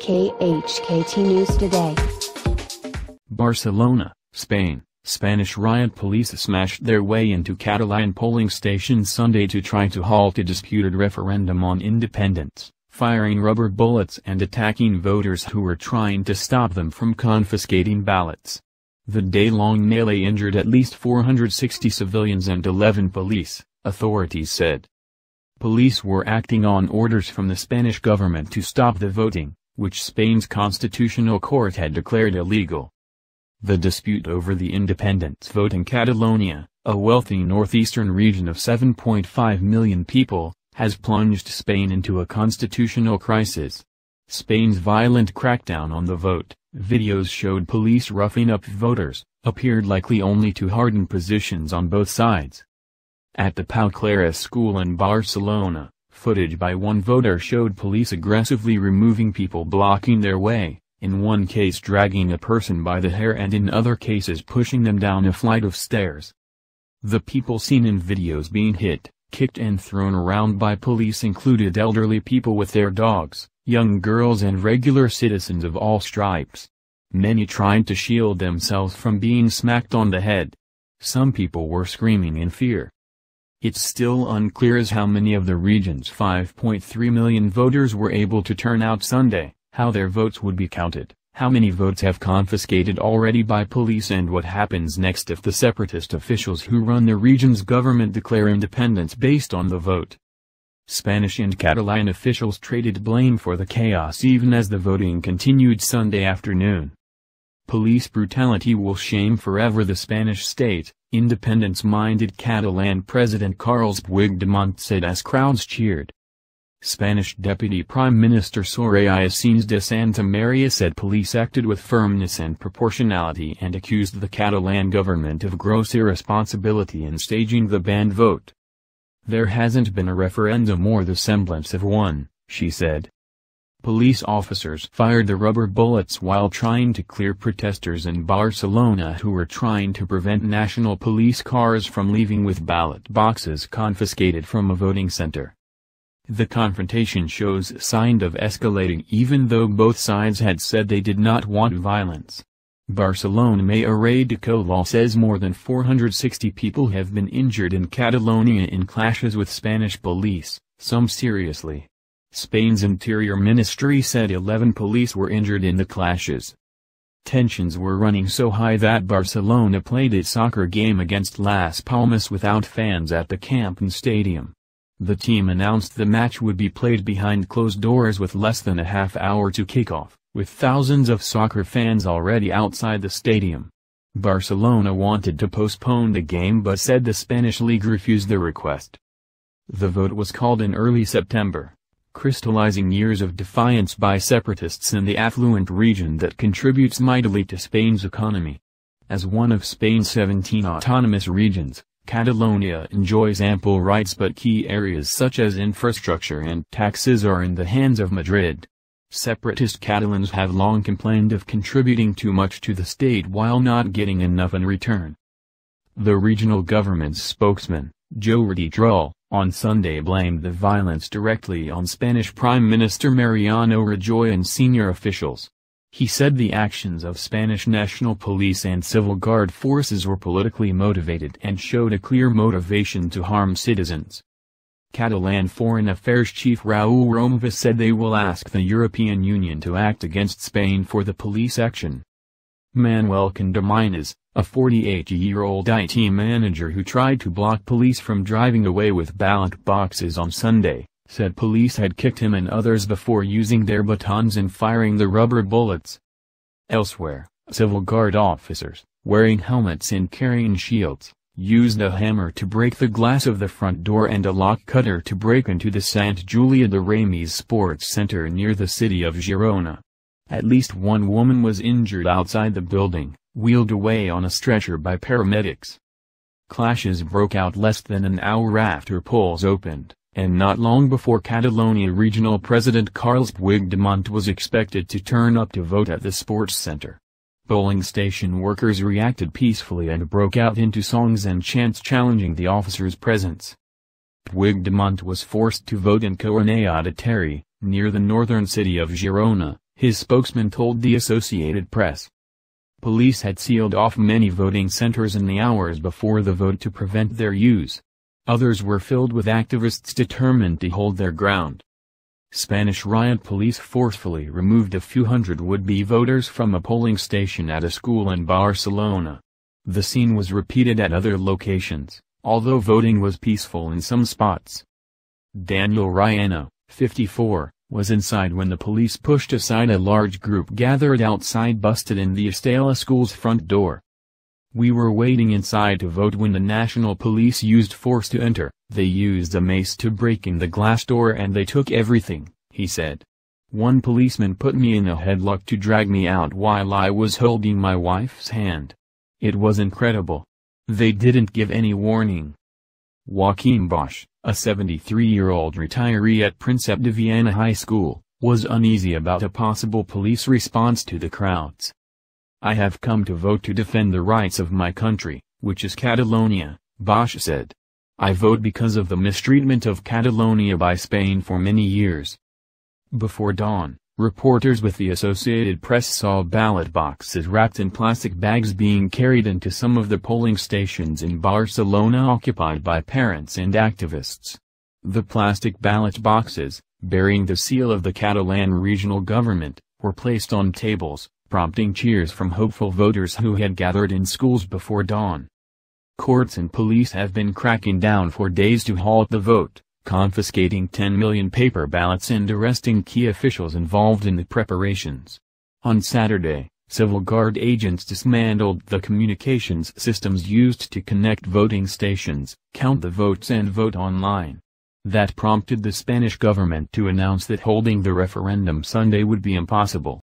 KHKT News Today. Barcelona, Spain. Spanish riot police smashed their way into Catalan polling stations Sunday to try to halt a disputed referendum on independence, firing rubber bullets and attacking voters who were trying to stop them from confiscating ballots. The day-long melee injured at least 460 civilians and 11 police, authorities said. Police were acting on orders from the Spanish government to stop the voting, which Spain's constitutional court had declared illegal. The dispute over the independence vote in Catalonia, a wealthy northeastern region of 7.5 million people, has plunged Spain into a constitutional crisis. Spain's violent crackdown on the vote, videos showed police roughing up voters, appeared likely only to harden positions on both sides. At the Pau Claris school in Barcelona, footage by one voter showed police aggressively removing people blocking their way, in one case dragging a person by the hair and in other cases pushing them down a flight of stairs. The people seen in videos being hit, kicked and thrown around by police included elderly people with their dogs, young girls and regular citizens of all stripes. Many tried to shield themselves from being smacked on the head. Some people were screaming in fear. It's still unclear as how many of the region's 5.3 million voters were able to turn out Sunday how their votes would be counted, how many votes have confiscated already by police and what happens next if the separatist officials who run the region's government declare independence based on the vote. Spanish and Catalan officials traded blame for the chaos even as the voting continued Sunday afternoon. Police brutality will shame forever the Spanish state, independence-minded Catalan President Carles Puigdemont said as crowds cheered. Spanish Deputy Prime Minister Soraya de Santamaría said police acted with firmness and proportionality and accused the Catalan government of gross irresponsibility in staging the banned vote. There hasn't been a referendum or the semblance of one, she said. Police officers fired the rubber bullets while trying to clear protesters in Barcelona who were trying to prevent national police cars from leaving with ballot boxes confiscated from a voting center. The confrontation shows signs of escalating even though both sides had said they did not want violence. Barcelona Mayor Ada Colau says more than 460 people have been injured in Catalonia in clashes with Spanish police, some seriously. Spain's Interior Ministry said 11 police were injured in the clashes. Tensions were running so high that Barcelona played its soccer game against Las Palmas without fans at the Camp Nou Stadium. The team announced the match would be played behind closed doors with less than a half hour to kick off, with thousands of soccer fans already outside the stadium. Barcelona wanted to postpone the game but said the Spanish league refused the request. The vote was called in early September, crystallizing years of defiance by separatists in the affluent region that contributes mightily to Spain's economy. As one of Spain's 17 autonomous regions, Catalonia enjoys ample rights but key areas such as infrastructure and taxes are in the hands of Madrid. Separatist Catalans have long complained of contributing too much to the state while not getting enough in return. The regional government's spokesman, Jordi Turull, on Sunday blamed the violence directly on Spanish Prime Minister Mariano Rajoy and senior officials. He said the actions of Spanish National Police and Civil Guard forces were politically motivated and showed a clear motivation to harm citizens. Catalan Foreign Affairs Chief Raúl Romeva said they will ask the European Union to act against Spain for the police action. Manuel Condamines, a 48-year-old IT manager who tried to block police from driving away with ballot boxes on Sunday, said police had kicked him and others before using their batons and firing the rubber bullets. Elsewhere, civil guard officers, wearing helmets and carrying shields, used a hammer to break the glass of the front door and a lock cutter to break into the Sant Julià de Ramis sports center near the city of Girona. At least one woman was injured outside the building, wheeled away on a stretcher by paramedics. Clashes broke out less than an hour after polls opened and not long before Catalonia Regional President Carles Puigdemont was expected to turn up to vote at the sports center. Polling station workers reacted peacefully and broke out into songs and chants challenging the officers' presence. Puigdemont was forced to vote in Cornellà de Terri, near the northern city of Girona, his spokesman told the Associated Press. Police had sealed off many voting centers in the hours before the vote to prevent their use. Others were filled with activists determined to hold their ground. Spanish riot police forcefully removed a few hundred would-be voters from a polling station at a school in Barcelona. The scene was repeated at other locations, although voting was peaceful in some spots. Daniel Riano, 54, was inside when the police pushed aside a large group gathered outside busted in the Estela school's front door. We were waiting inside to vote when the national police used force to enter, they used a mace to break in the glass door and they took everything, he said. One policeman put me in a headlock to drag me out while I was holding my wife's hand. It was incredible. They didn't give any warning. Joaquin Bosch, a 73-year-old retiree at Princep de Viana High School, was uneasy about a possible police response to the crowds. I have come to vote to defend the rights of my country, which is Catalonia, Bosch said. I vote because of the mistreatment of Catalonia by Spain for many years. Before dawn, reporters with the Associated Press saw ballot boxes wrapped in plastic bags being carried into some of the polling stations in Barcelona occupied by parents and activists. The plastic ballot boxes, bearing the seal of the Catalan regional government, were placed on tables, prompting cheers from hopeful voters who had gathered in schools before dawn. Courts and police have been cracking down for days to halt the vote confiscating 10 million paper ballots and arresting key officials involved in the preparations. On Saturday, Civil Guard agents dismantled the communications systems used to connect voting stations, count the votes and vote online. That prompted the Spanish government to announce that holding the referendum Sunday would be impossible.